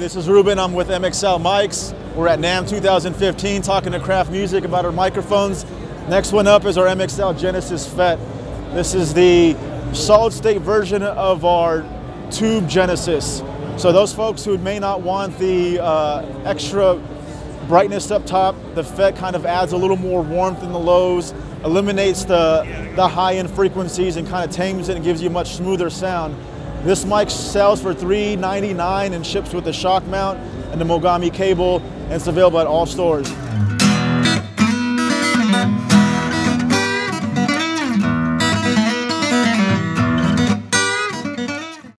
is Ruben. I'm with MXL Mics. We're at NAMM 2015 talking to Kraft Music about our microphones. Next one up is our MXL Genesis FET. This is the solid state version of our tube Genesis. So those folks who may not want the uh, extra brightness up top, the FET kind of adds a little more warmth in the lows, eliminates the, the high end frequencies and kind of tames it and gives you a much smoother sound. This mic sells for 399 and ships with the shock mount and the Mogami cable and it's available at all stores.